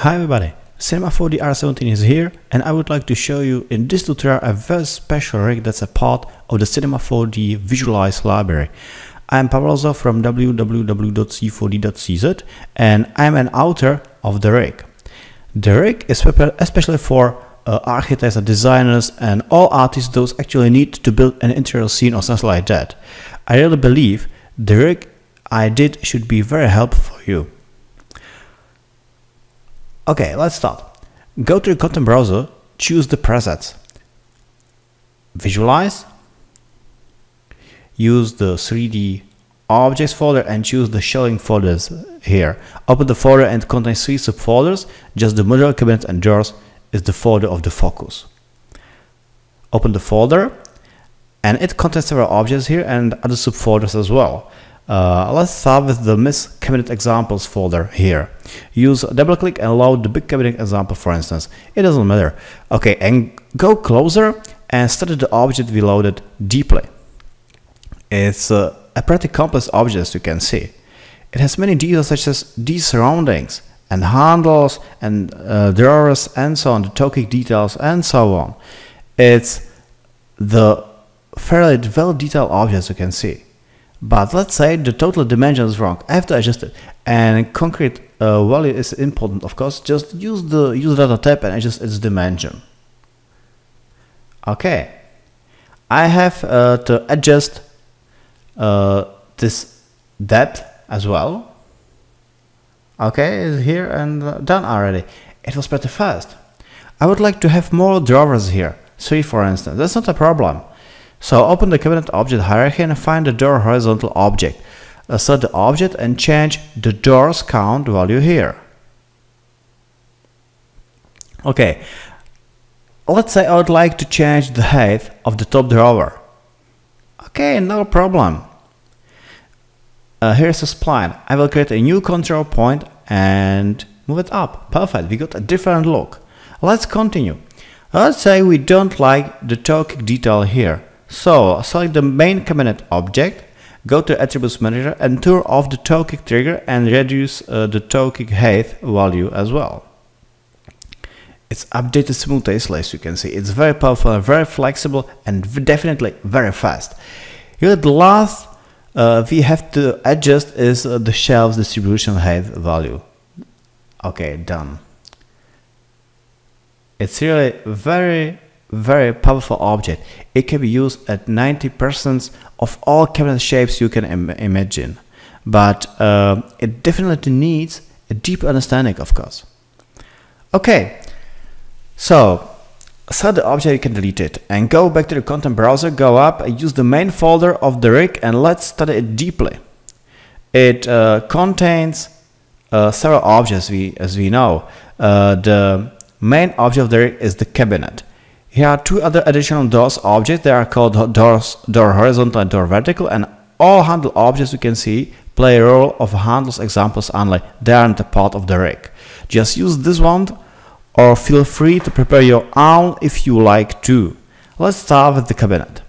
Hi everybody, Cinema 4D R17 is here and I would like to show you in this tutorial a very special rig that's a part of the Cinema 4D Visualize library. I am Pavel from www.c4d.cz and I'm an author of the rig. The rig is prepared especially for uh, architects and designers and all artists those actually need to build an interior scene or something like that. I really believe the rig I did should be very helpful for you. Okay, let's start. Go to the content browser, choose the presets. Visualize. Use the 3D objects folder and choose the shelving folders here. Open the folder and contains three subfolders. Just the modular cabinet and drawers is the folder of the focus. Open the folder and it contains several objects here and other subfolders as well. Uh, let's start with the Miss Cabinet Examples folder here. Use double click and load the big cabinet example for instance. It doesn't matter. Okay, and go closer and study the object we loaded deeply. It's uh, a pretty complex object as you can see. It has many details such as these surroundings and handles and uh, drawers and so on, the toe kick details and so on. It's the fairly well detailed object as you can see. But let's say the total dimension is wrong. I have to adjust it. And concrete uh, value is important, of course. Just use the User Data tab and adjust its dimension. Okay. I have uh, to adjust uh, this depth as well. Okay, it's here and uh, done already. It was pretty fast. I would like to have more drawers here. Three, for instance. That's not a problem. So open the cabinet object hierarchy and find the door horizontal object. Assert the object and change the doors count value here. Okay, let's say I would like to change the height of the top drawer. Okay, no problem. Uh, here's a spline. I will create a new control point and move it up. Perfect, we got a different look. Let's continue. Let's say we don't like the toe kick detail here. So select the main cabinet object, go to Attributes Manager and turn off the toe kick trigger and reduce uh, the Kick height value as well. It's updated simultaneously as you can see. It's very powerful very flexible and definitely very fast. Here the last uh, we have to adjust is uh, the shelves distribution height value. Okay, done. It's really very very powerful object. It can be used at 90% of all cabinet shapes you can Im imagine. But uh, it definitely needs a deep understanding, of course. Okay, so set the object, you can delete it and go back to the content browser, go up and use the main folder of the rig and let's study it deeply. It uh, contains uh, several objects we, as we know. Uh, the main object of the rig is the cabinet. Here are two other additional doors objects. They are called doors, door horizontal and door vertical. And all handle objects you can see play a role of handles examples only. They aren't a part of the rig. Just use this one or feel free to prepare your own if you like to. Let's start with the cabinet.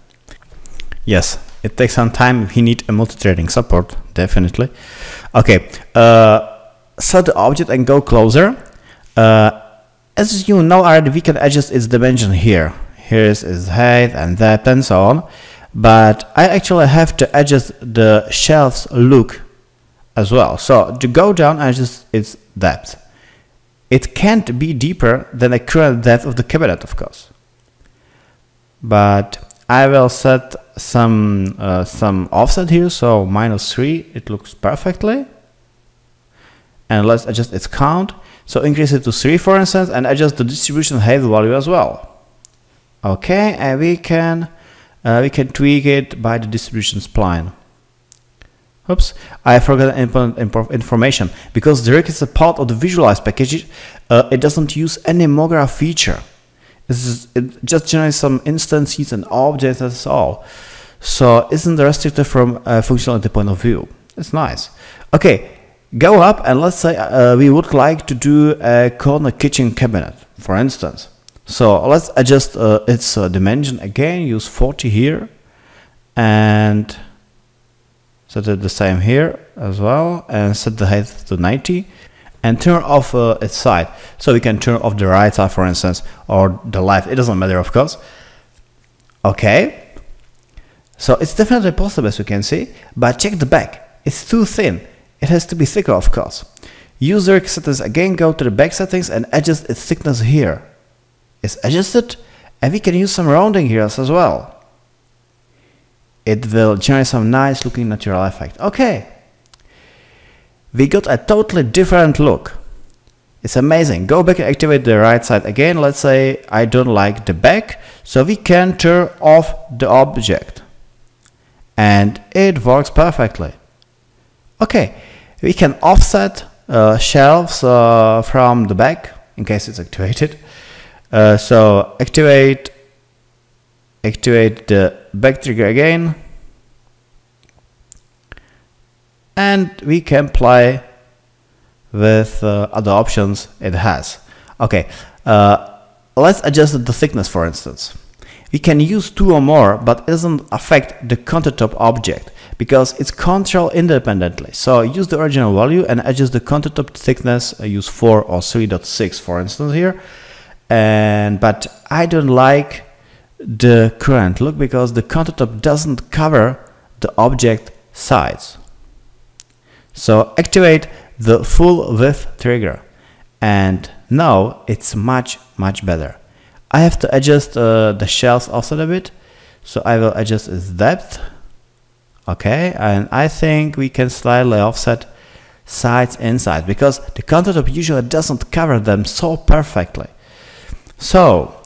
Yes, it takes some time. We need a multi-threading support, definitely. Okay, uh, set the object and go closer. Uh, as you know already, we can adjust its dimension here. Here's its height and depth and so on. But I actually have to adjust the shelf's look as well. So to go down, I adjust its depth. It can't be deeper than the current depth of the cabinet, of course. But I will set some uh, some offset here, so minus 3, it looks perfectly. And let's adjust its count. So increase it to 3 for instance and adjust the distribution height value as well. Okay, and we can uh, we can tweak it by the distribution spline. Oops, I forgot important information. Because Direct is a part of the Visualize package, uh, it doesn't use any MoGraph feature. Is, it just generates some instances and objects, that's all. So isn't restricted from a functionality point of view. It's nice. Okay, go up and let's say uh, we would like to do a corner kitchen cabinet for instance so let's adjust uh, its uh, dimension again use 40 here and set it the same here as well and set the height to 90 and turn off uh, its side. So we can turn off the right side, for instance, or the left. It doesn't matter, of course. Okay. So it's definitely possible, as you can see, but check the back. It's too thin. It has to be thicker, of course. User settings again, go to the back settings and adjust its thickness here. It's adjusted and we can use some rounding here as well. It will generate some nice looking natural effect. Okay. We got a totally different look. It's amazing. Go back and activate the right side again. Let's say I don't like the back. So we can turn off the object. And it works perfectly. Okay. We can offset uh, shelves uh, from the back in case it's activated. Uh, so activate activate the back trigger again and we can play with uh, other options it has. Okay, uh, let's adjust the thickness for instance. We can use two or more, but it doesn't affect the countertop object because it's controlled independently. So use the original value and adjust the countertop thickness. I use 4 or 3.6 for instance here. And But I don't like the current look because the countertop doesn't cover the object sides. So activate the full width trigger and now it's much much better. I have to adjust uh, the shells offset a bit so I will adjust its depth okay? And I think we can slightly offset sides inside because the countertop usually doesn't cover them so perfectly. So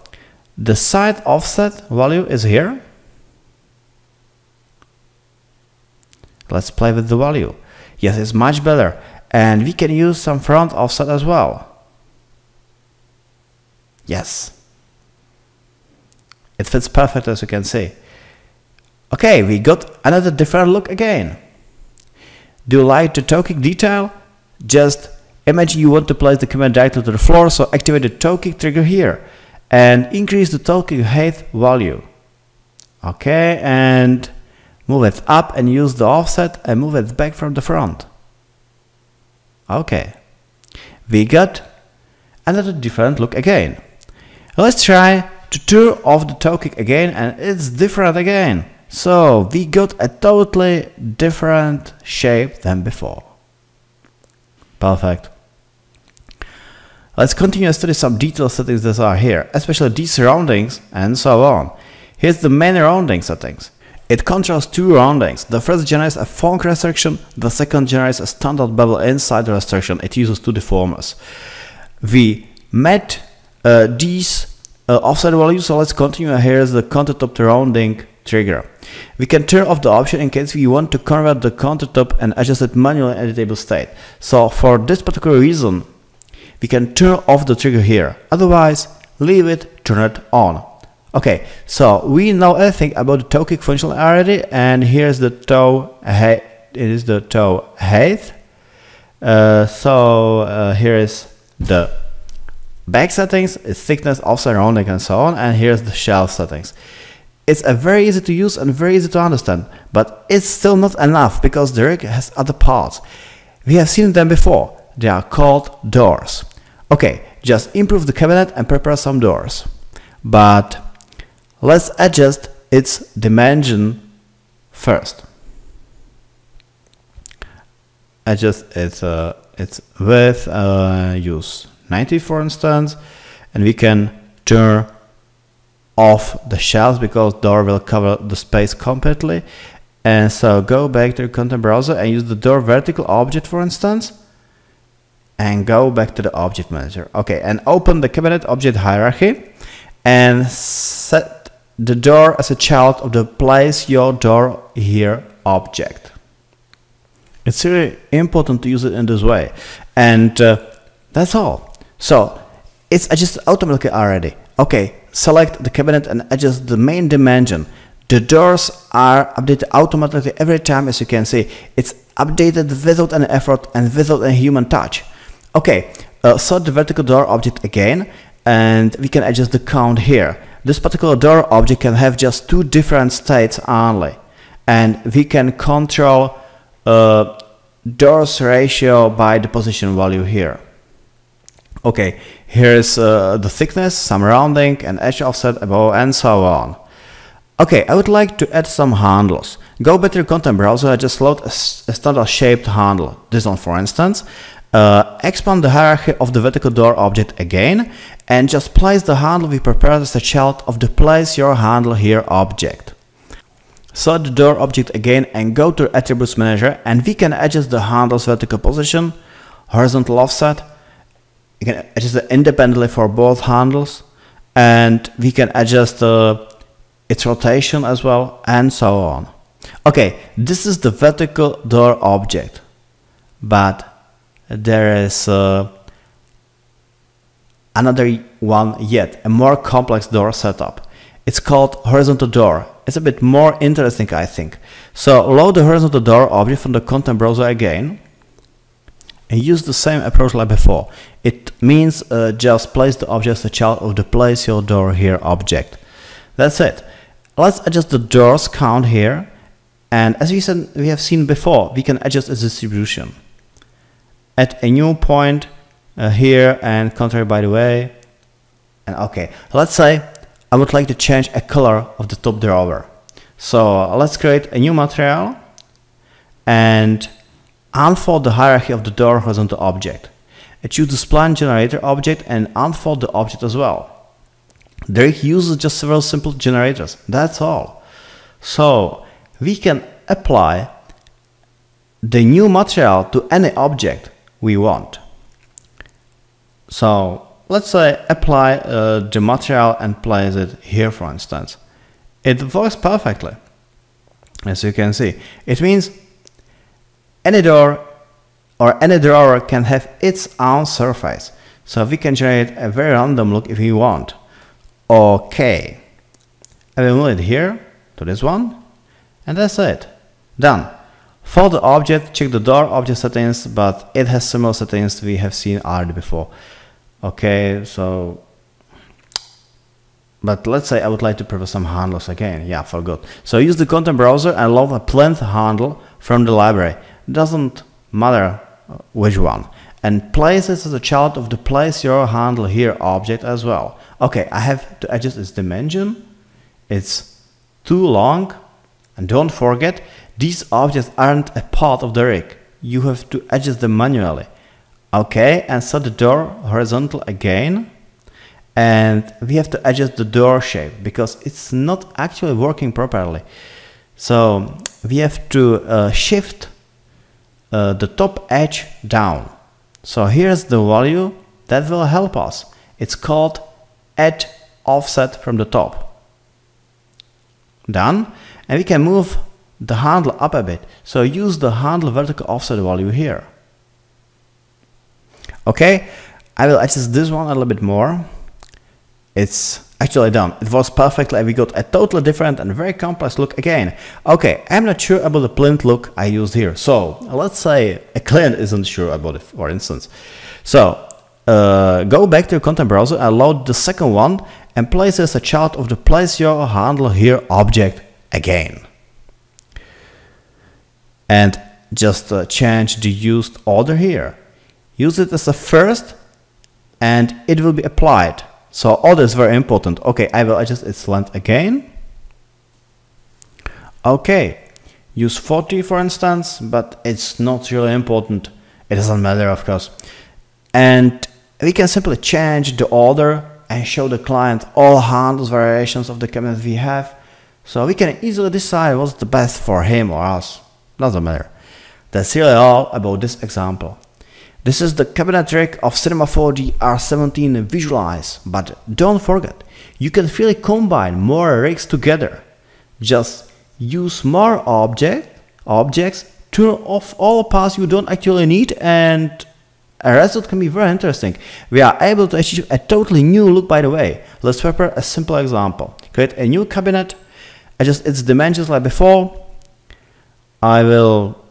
the side offset value is here. Let's play with the value. Yes it's much better. And we can use some front offset as well. Yes. It fits perfect as you can see Okay, we got another different look again. Do you like the toe detail? Just imagine you want to place the command directly to the floor, so activate the toe trigger here and increase the toe height value. Okay, and move it up and use the offset and move it back from the front. Okay, we got another different look again. Let's try to turn off the toe again and it's different again. So we got a totally different shape than before. Perfect. Let's continue to study some detailed settings that are here, especially these surroundings and so on. Here's the main rounding settings. It controls two roundings. The first generates a funk restriction, the second generates a standard bevel inside the restriction. It uses two deformers. We met uh, these uh, offset values, so let's continue. Here's the countertop rounding trigger. We can turn off the option in case we want to convert the countertop and adjust it manually in editable state. So for this particular reason, we can turn off the trigger here. Otherwise, leave it, turn it on. Okay, so we know everything about the toe kick function already, and here's the toe height. It is the toe height. Uh, so uh, here is the back settings, thickness, offset, rounding, and so on, and here's the shell settings. It's a very easy to use and very easy to understand, but it's still not enough because the rig has other parts. We have seen them before. They are called doors. Okay, just improve the cabinet and prepare some doors. But let's adjust its dimension first. Adjust its, uh, its width, uh, use 90 for instance, and we can turn off the shelves because door will cover the space completely. And so go back to your content browser and use the door vertical object for instance and go back to the object manager. Okay and open the cabinet object hierarchy and set the door as a child of the place your door here object. It's really important to use it in this way. And uh, that's all. So it's just automatically already. Okay select the cabinet and adjust the main dimension. The doors are updated automatically every time as you can see. It's updated without any effort and without any human touch. Okay, uh, the vertical door object again and we can adjust the count here. This particular door object can have just two different states only and we can control uh, doors ratio by the position value here. Okay, here's uh, the thickness, some rounding and edge offset above and so on. Okay, I would like to add some handles. Go your content browser, I just load a, a standard shaped handle, this one for instance. Uh, expand the hierarchy of the vertical door object again and just place the handle we prepared as a child of the place your handle here object. Select the door object again and go to attributes manager and we can adjust the handle's vertical position, horizontal offset, you can adjust it independently for both handles and we can adjust its rotation as well and so on. Okay, this is the vertical door object, but there is uh, another one yet, a more complex door setup. It's called horizontal door. It's a bit more interesting, I think. So load the horizontal door object from the content browser again and use the same approach like before. It means uh, just place the object as a child of the place your door here object. That's it. Let's adjust the doors count here. And as we, said, we have seen before, we can adjust its distribution. At a new point uh, here and contrary by the way. And okay, let's say I would like to change a color of the top drawer. So let's create a new material and unfold the hierarchy of the door horizontal object. Choose the spline generator object and unfold the object as well. Derek uses just several simple generators, that's all. So we can apply the new material to any object we want. So let's say apply uh, the material and place it here for instance. It works perfectly, as you can see. It means any door or any drawer can have its own surface. So we can generate a very random look if we want. Okay. I will move it here to this one. And that's it. Done. For the object, check the door object settings, but it has similar settings we have seen already before. Okay, so but let's say I would like to prepare some handles again. Yeah, forgot. So use the content browser and load a plinth handle from the library doesn't matter which one. And place this as a child of the place your handle here object as well. Okay, I have to adjust its dimension. It's too long. And don't forget, these objects aren't a part of the rig. You have to adjust them manually. Okay, and set the door horizontal again. And we have to adjust the door shape because it's not actually working properly. So we have to uh, shift uh, the top edge down. So here's the value that will help us. It's called edge offset from the top. Done. And we can move the handle up a bit. So use the handle vertical offset value here. Okay, I will adjust this one a little bit more. It's actually done. It was perfectly and we got a totally different and very complex look again. Okay, I'm not sure about the plinth look I used here. So let's say a client isn't sure about it, for instance. So uh, go back to your content browser and load the second one and place as a chart of the place your handle here object again. And just uh, change the used order here. Use it as a first and it will be applied so order is very important. Okay, I will adjust its length again. Okay, use 40 for instance, but it's not really important. It doesn't matter, of course. And we can simply change the order and show the client all handles variations of the cabinet we have. So we can easily decide what's the best for him or us. Doesn't matter. That's really all about this example. This is the cabinet trick of Cinema 4D R17 Visualize, but don't forget, you can really combine more rigs together. Just use more object, objects, turn off all paths you don't actually need and a result can be very interesting. We are able to achieve a totally new look by the way. Let's prepare a simple example. Create a new cabinet, adjust its dimensions like before. I will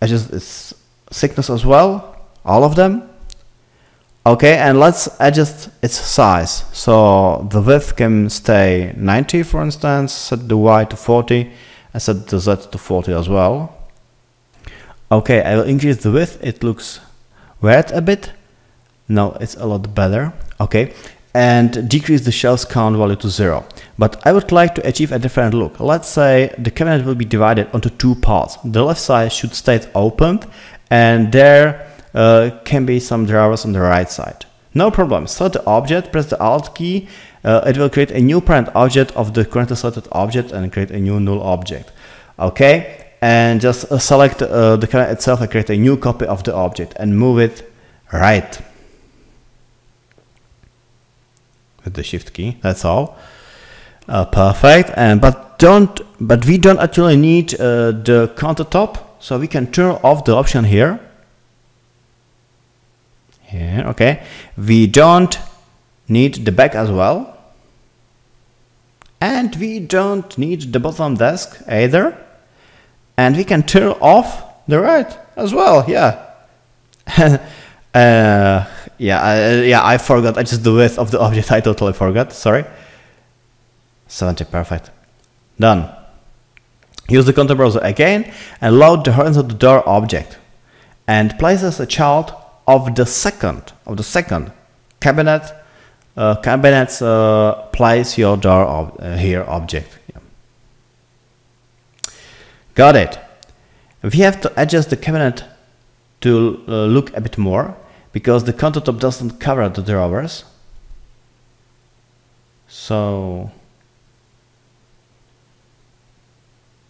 adjust its thickness as well, all of them. Okay, and let's adjust its size. So the width can stay 90 for instance, set the Y to 40 and set the Z to 40 as well. Okay, I will increase the width, it looks weird a bit. now it's a lot better okay and decrease the shelves count value to zero but I would like to achieve a different look let's say the cabinet will be divided onto two parts the left side should stay opened and there uh, can be some drawers on the right side. No problem. Select the object press the alt key. Uh, it will create a new parent object of the currently selected object and create a new null object. Okay? And just uh, select uh, the current itself and create a new copy of the object and move it right. With the shift key. That's all. Uh, perfect. And but don't but we don't actually need uh, the countertop so we can turn off the option here. Here okay. We don't need the back as well. And we don't need the bottom desk either. And we can turn off the right as well yeah. Uh, yeah uh, yeah I forgot. I just the width of the object I totally forgot. Sorry. 70 perfect. Done use the content browser again and load the horizontal door object and place as a child of the second of the second cabinet uh, cabinets uh, place your door ob uh, here object Got it. We have to adjust the cabinet to uh, look a bit more because the countertop doesn't cover the drawers. So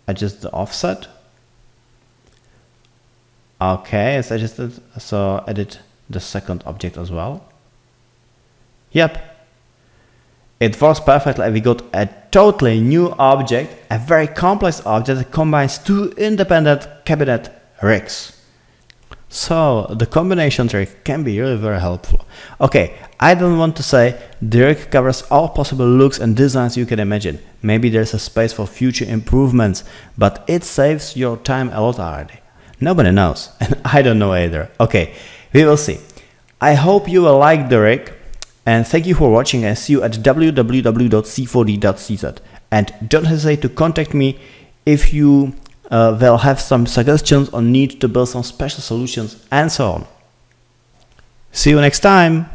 adjust the offset. Okay, it's adjusted. So edit the second object as well. Yep, it works perfectly we got a totally new object, a very complex object that combines two independent cabinet rigs. So the combination trick can be really very helpful. Okay, I don't want to say rig covers all possible looks and designs you can imagine. Maybe there's a space for future improvements, but it saves your time a lot already. Nobody knows, and I don't know either. Okay, we will see. I hope you will like rig. And thank you for watching and see you at www.c4d.cz. And don't hesitate to contact me if you uh, will have some suggestions or need to build some special solutions and so on. See you next time!